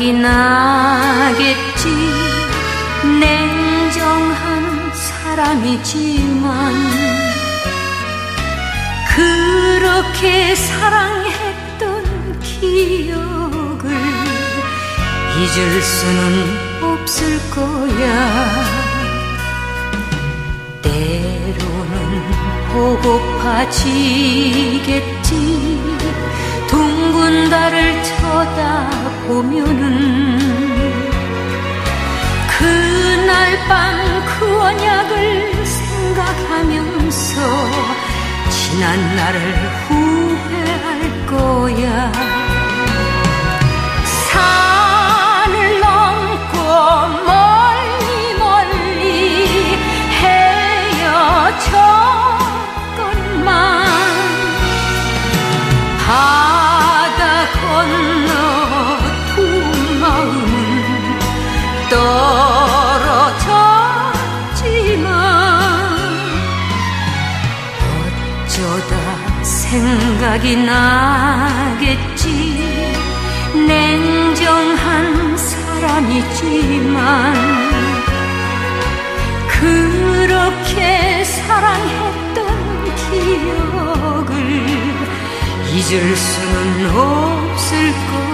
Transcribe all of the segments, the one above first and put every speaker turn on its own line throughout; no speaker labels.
생각이 나겠지. 냉정한 사람이지만 그렇게 사랑했던 기억을 잊을 수는 없을 거야. 때로는 보고파지겠지. 둥근 달을 쳐다 보면은 그날 밤 그 언약을 생각하면서 지난 날을 후회할 거야 생각이 나겠지. 냉정한 사람이지만 그렇게 사랑했던 기억을 잊을 수는 없을 거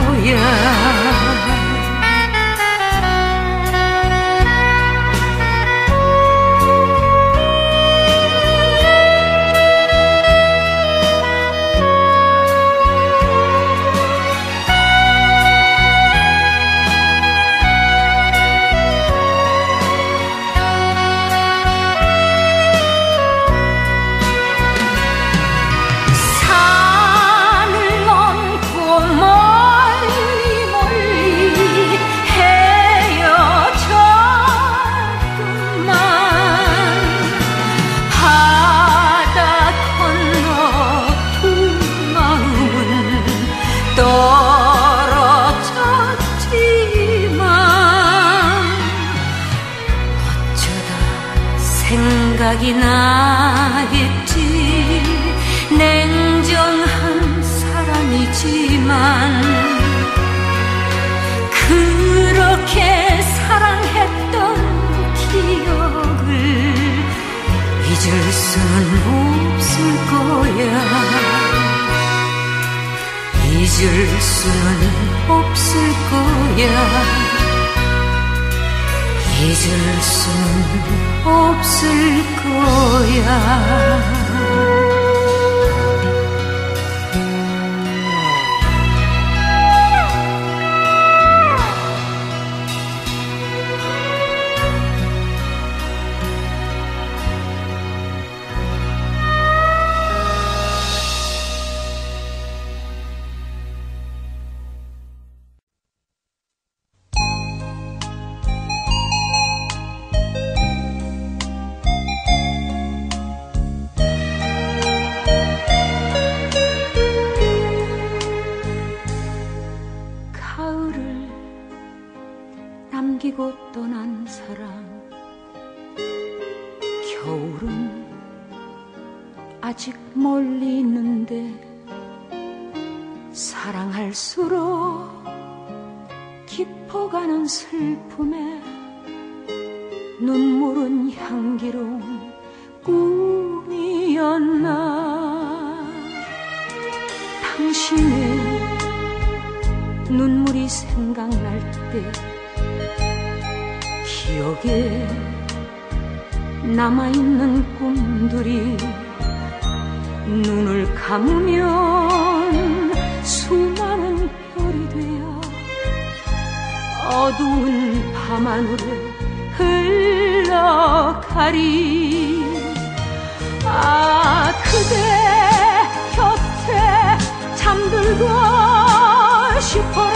남기고 떠난 사람. 겨울은 아직 멀리 있는데 사랑할수록 깊어가는 슬픔에 눈물은 향기로운 꿈이었나. 당신의 눈물이 생각날 때 기억에 남아있는 꿈들이 눈을 감으면 수많은 별이 되어 어두운 밤하늘에 흘러가리. 아 그대 곁에 잠들고 싶어라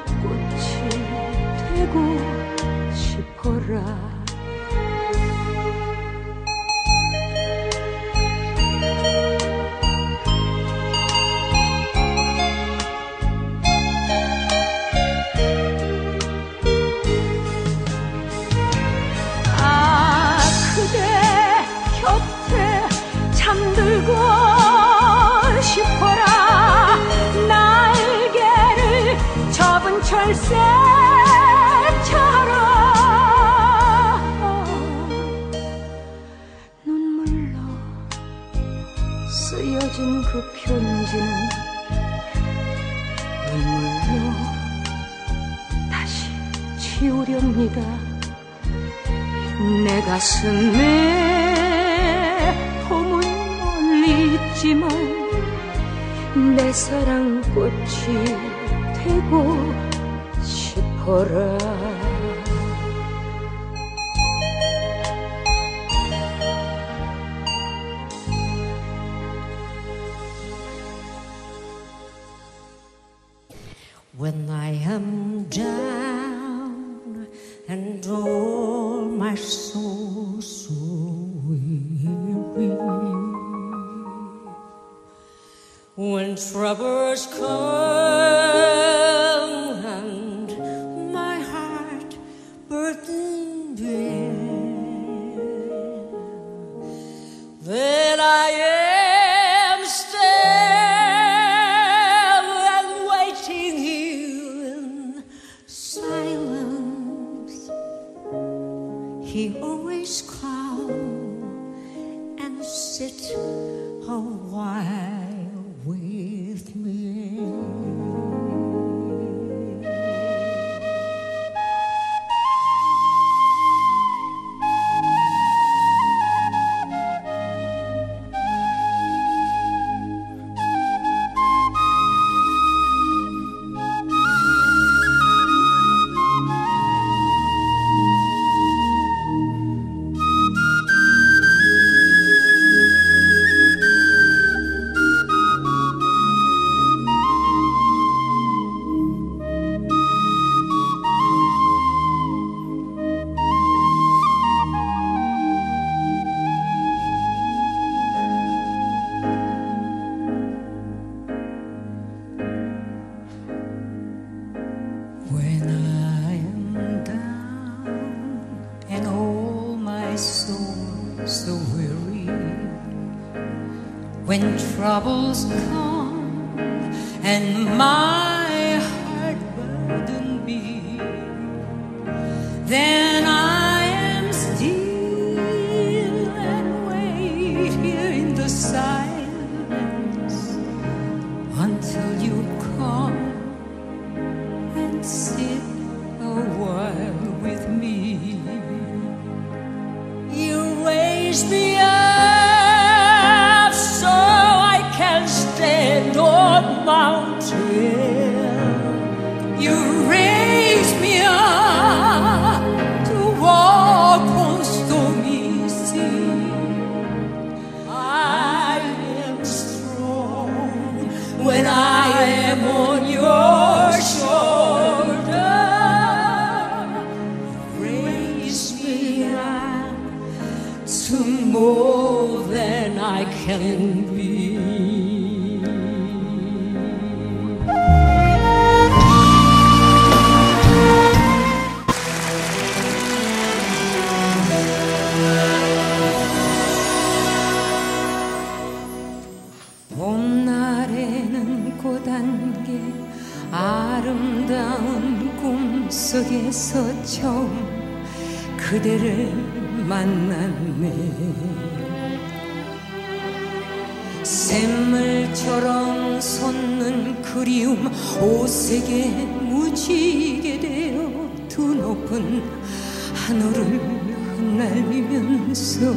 봅니다. 내 가슴에 봄은 멀리 있지만 내 사랑꽃이 되고 싶어라. 만났네. 샘물처럼 솟는 그리움 오색에 무지게 되어 두 높은 하늘을 흩날리면서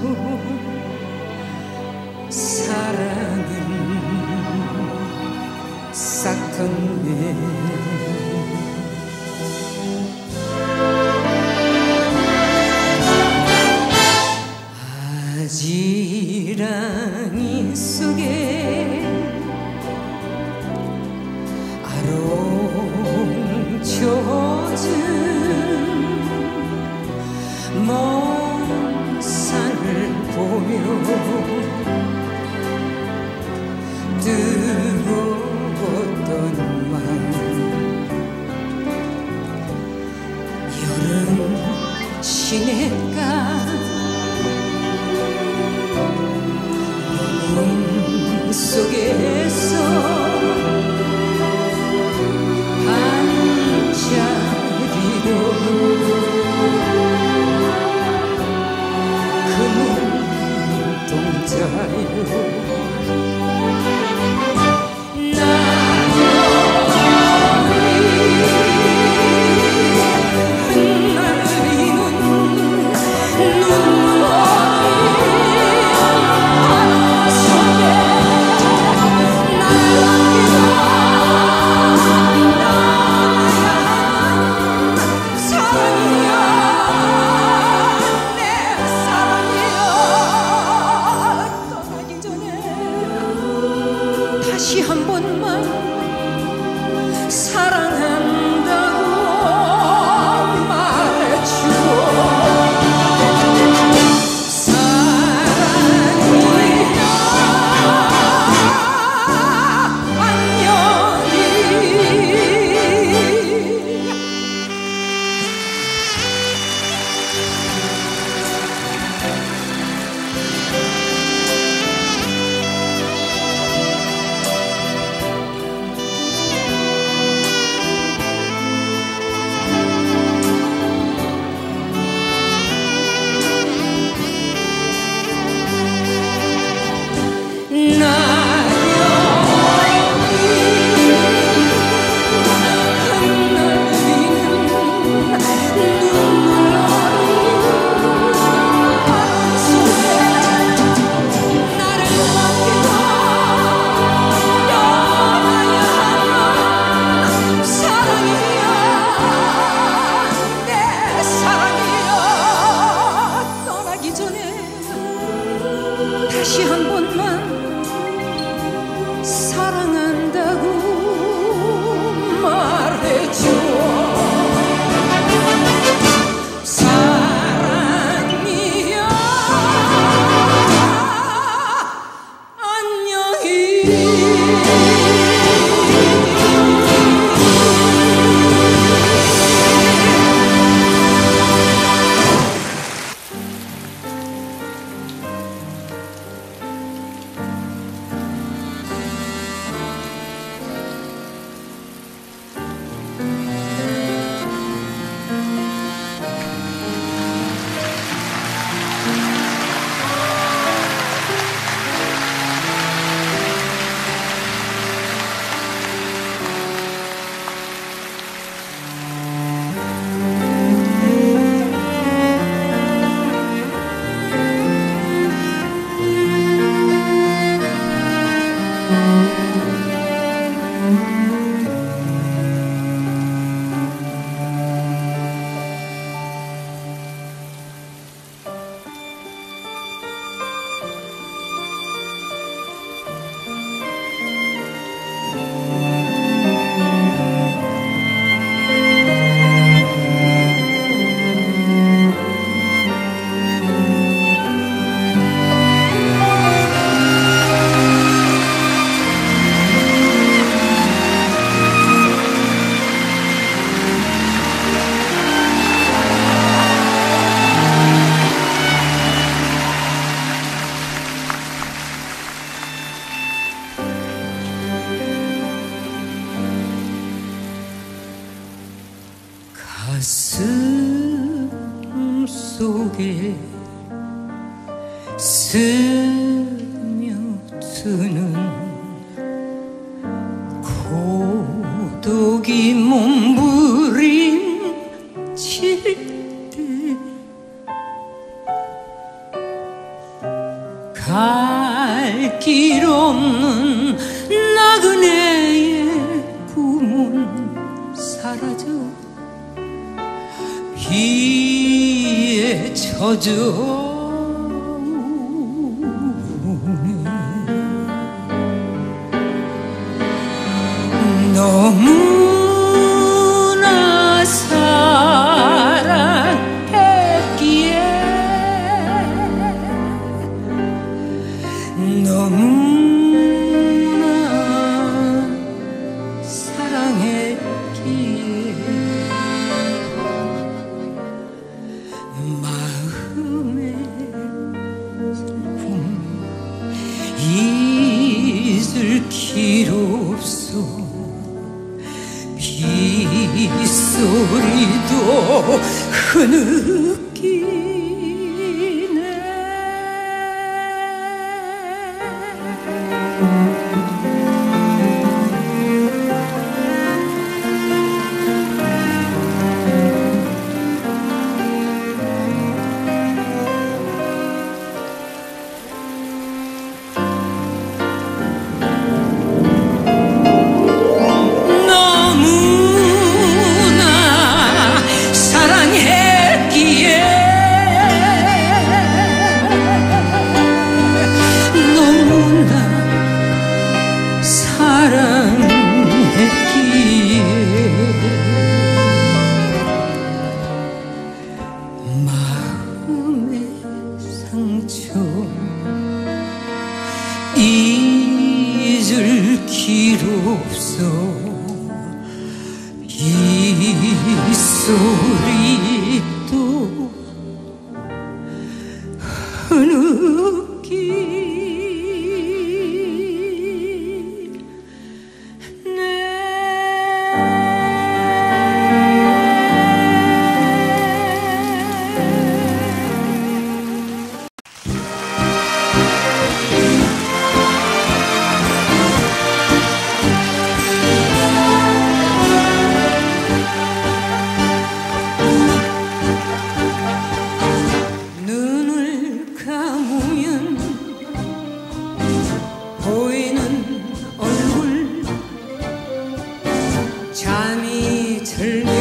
잠이 들면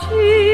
君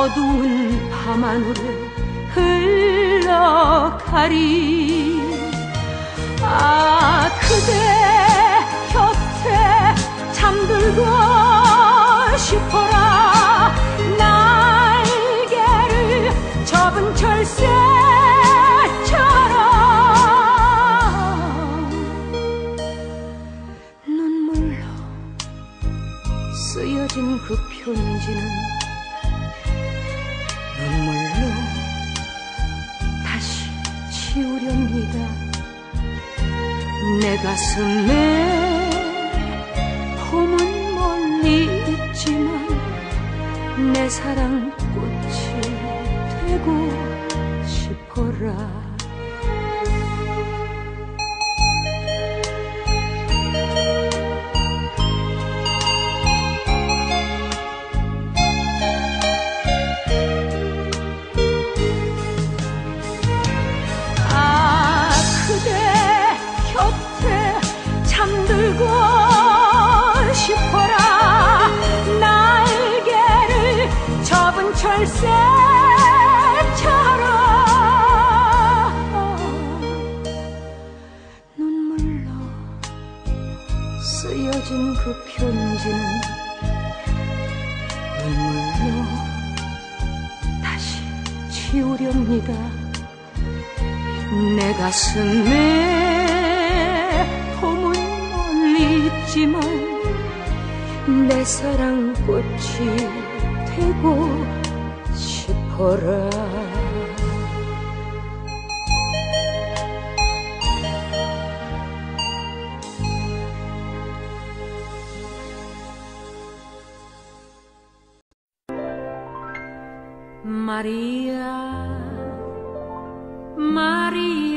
어두운 밤하늘에 흘러가리. 아 그대 곁에 잠들고 싶어.
가슴에 봄은 멀리 있지만 내 사랑 가슴에 봄은 멀리 있지만 내 사랑 꽃이 되고 싶어라
María, María.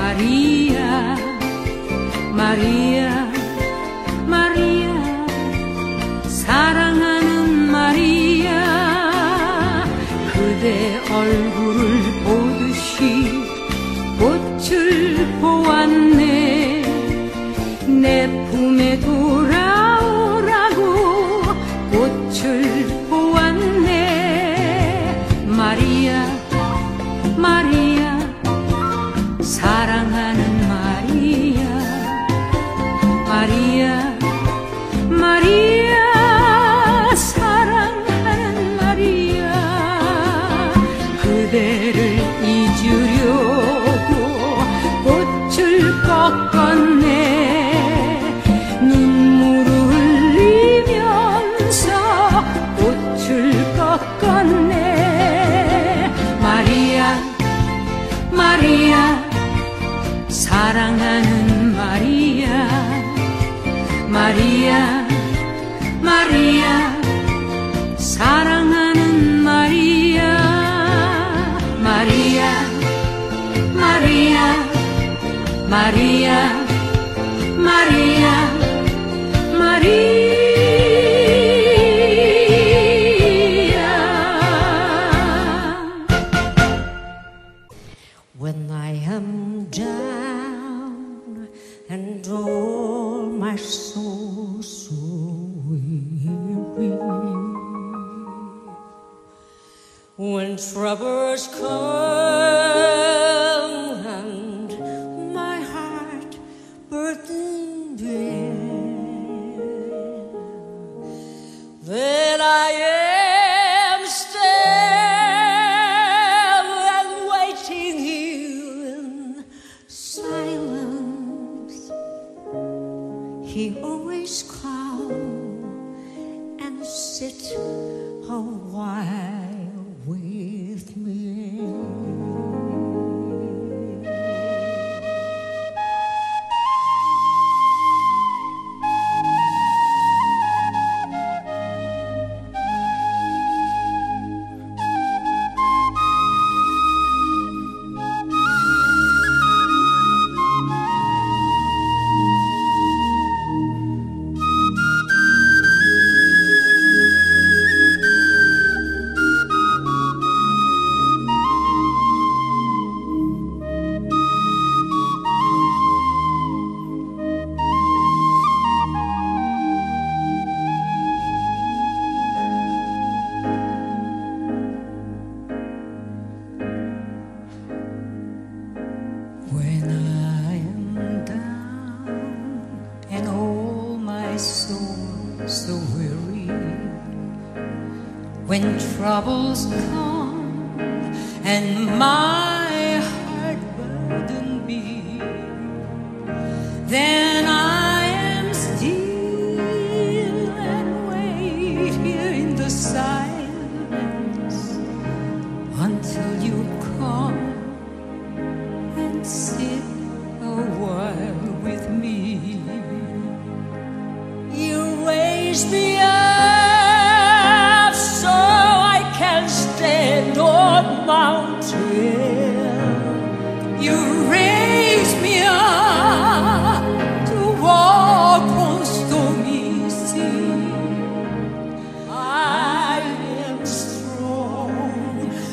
María, María. He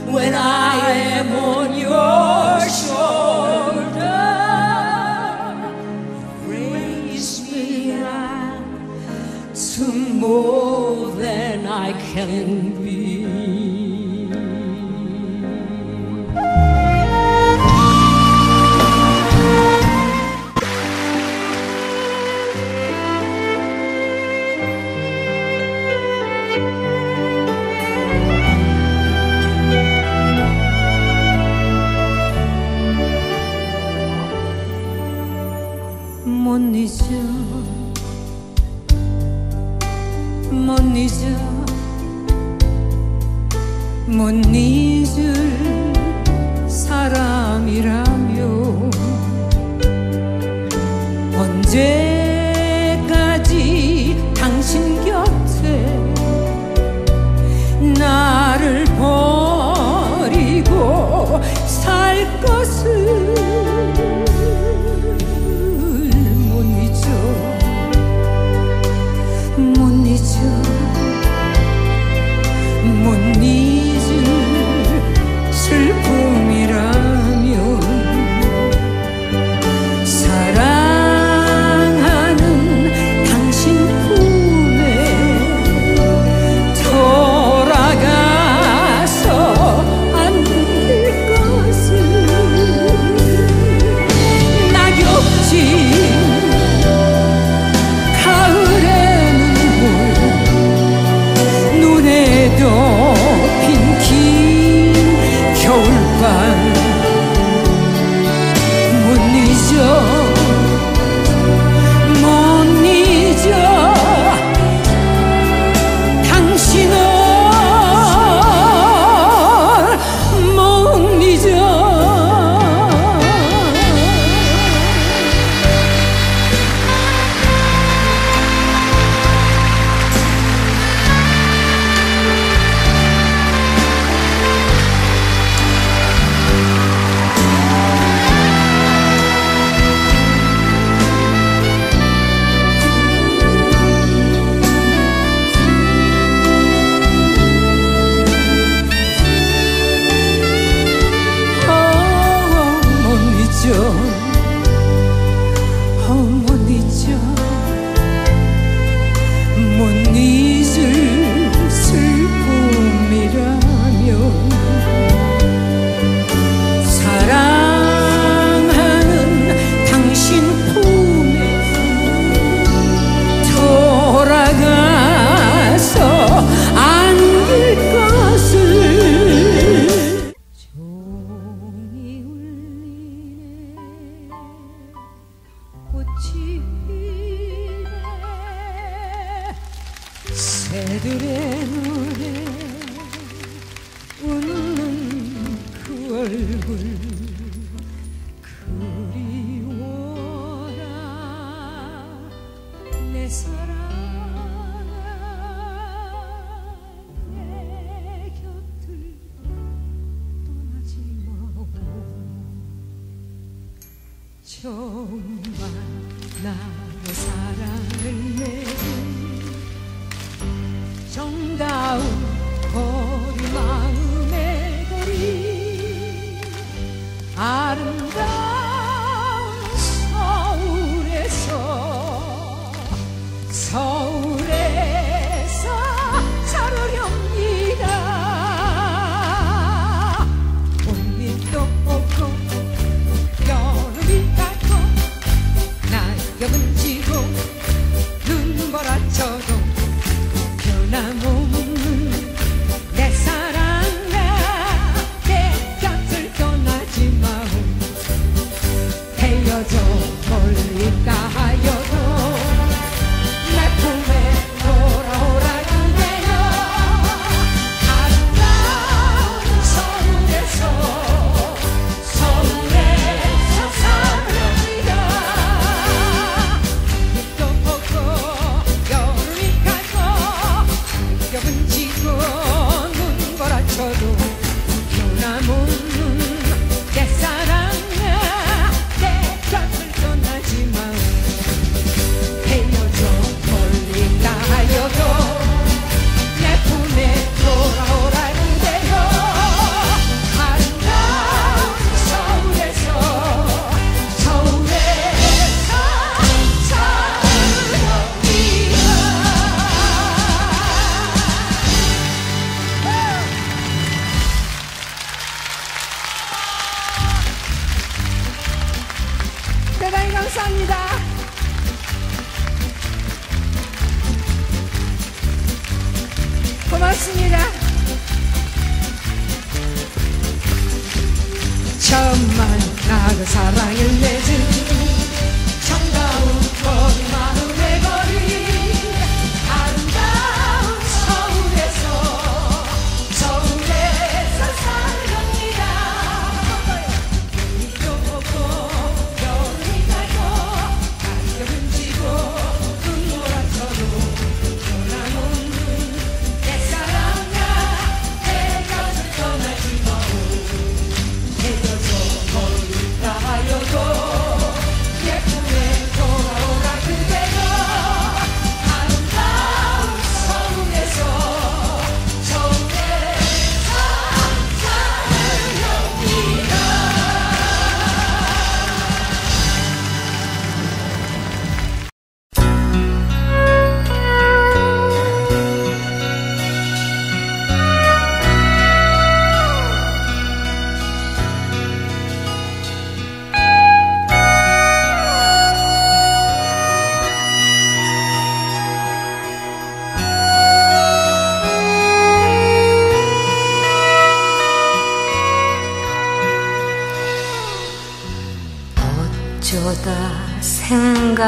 when I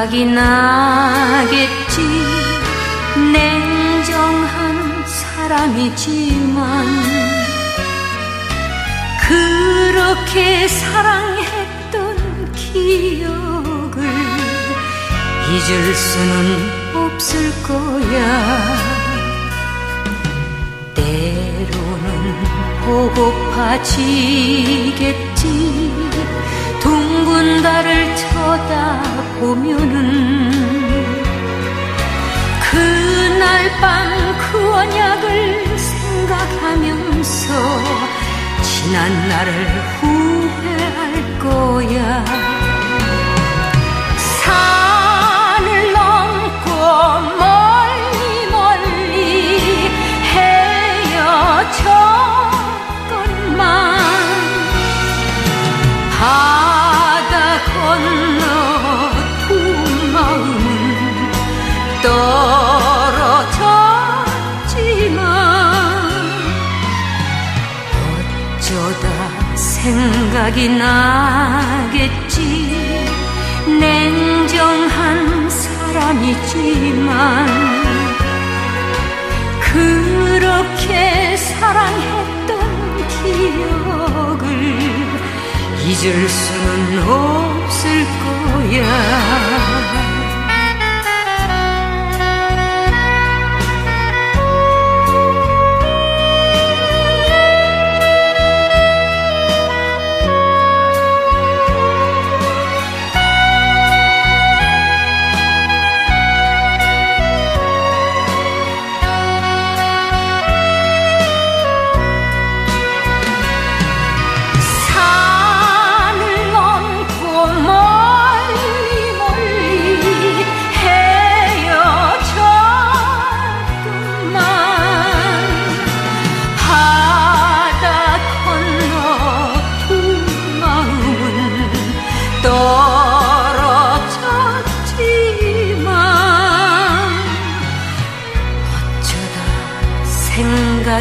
생각 생각이 나겠지. 냉정한 사람이지만 그렇게 사랑했던 기억을 잊을 수는 없을 거야.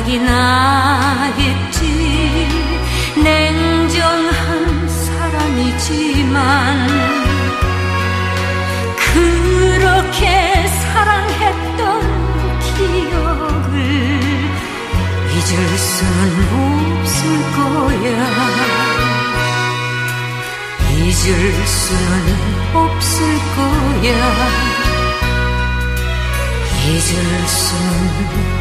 기억이 나겠지. 냉정한 사람이지만 그렇게 사랑했던 기억을 잊을 순 없을 거야. 잊을 수는 없을 거야. 잊을 순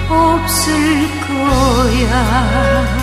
없을 거야 我呀。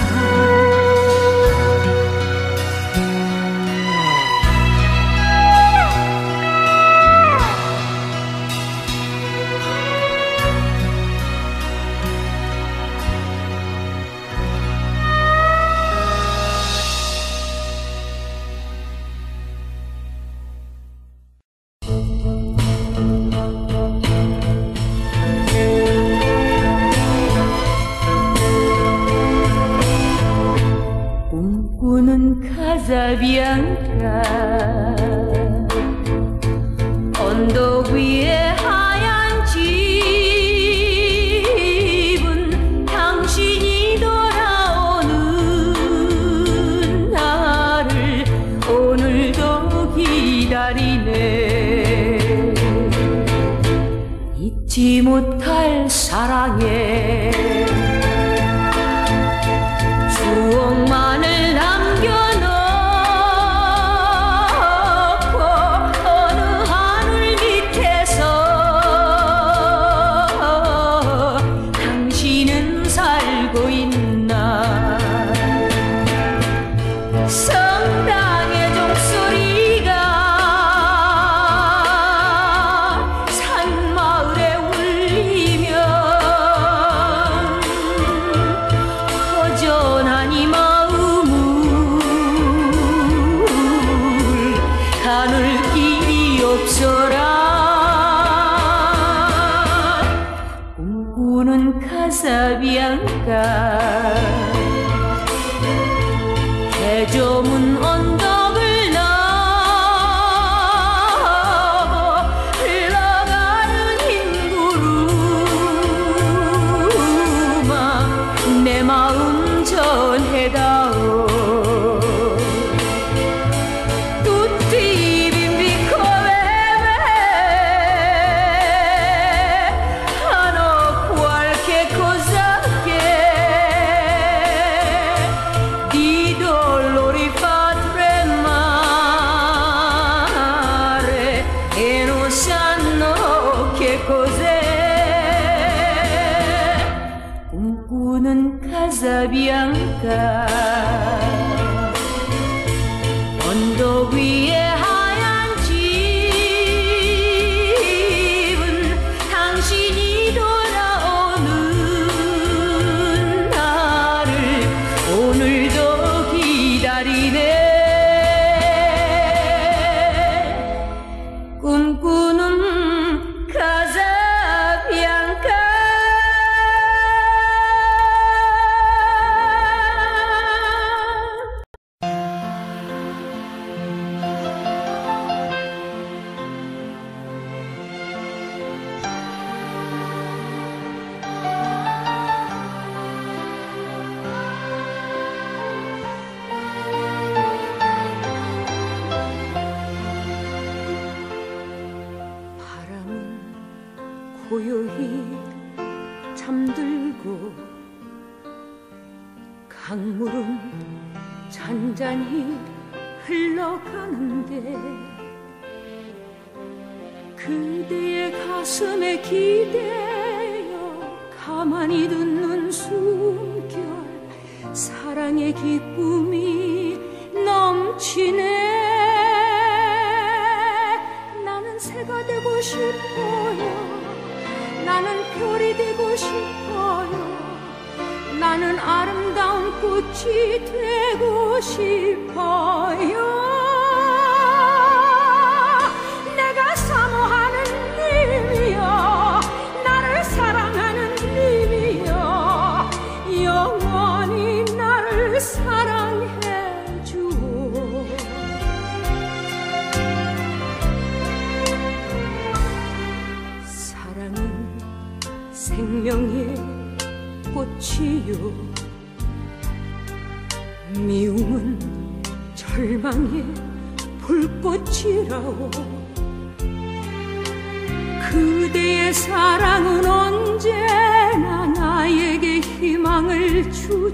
call.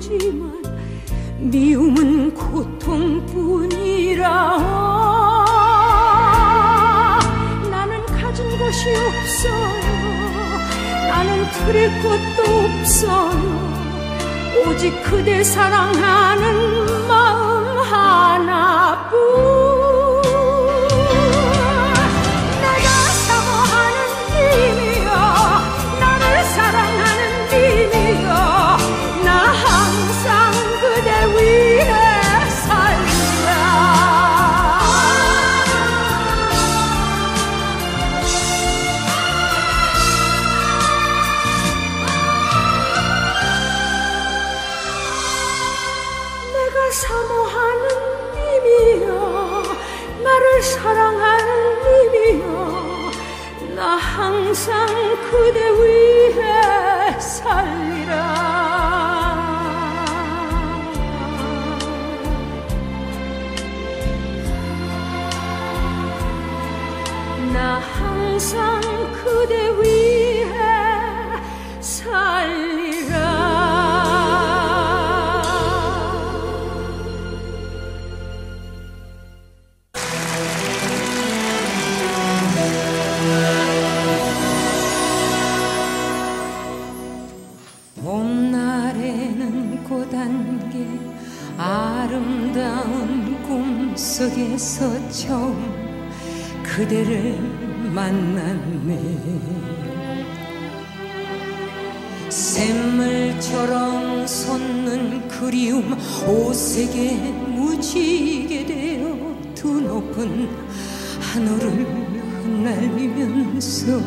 아프지만
미움은 고통뿐이라. 나는 가진 것이 없어요. 나는 그릴 것도 없어요. 오직 그대 사랑하는 마음 하나뿐. 태어나서 처음 그대를 만났네. 샘물처럼 솟는 그리움 오색에 무지게 되어 두 높은 하늘을 흩날리면서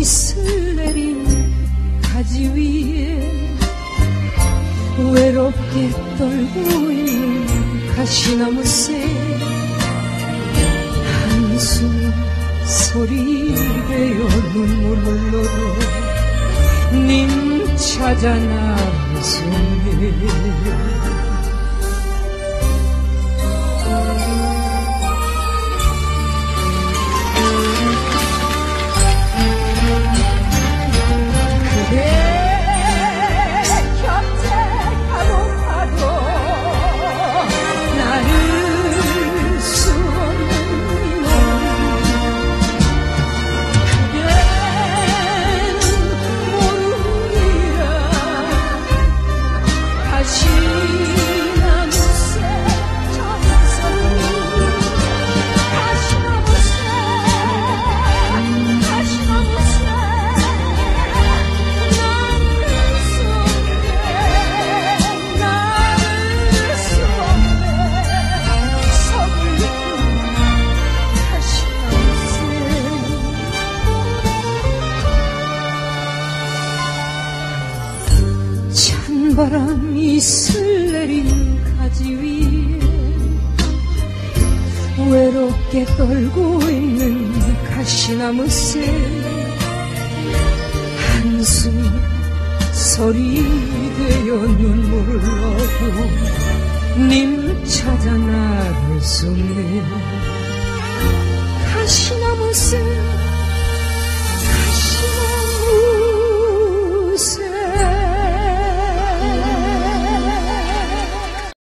이슬 내린 가지 위에 외롭게 떨고 있는 가시나무새 한숨 소리 되어 눈물 흘러도 님 찾아 나선네 떨고 있는 그 가시나무새 한숨 소리 되어 눈물을 얻고 님 찾아 나를 쏘네.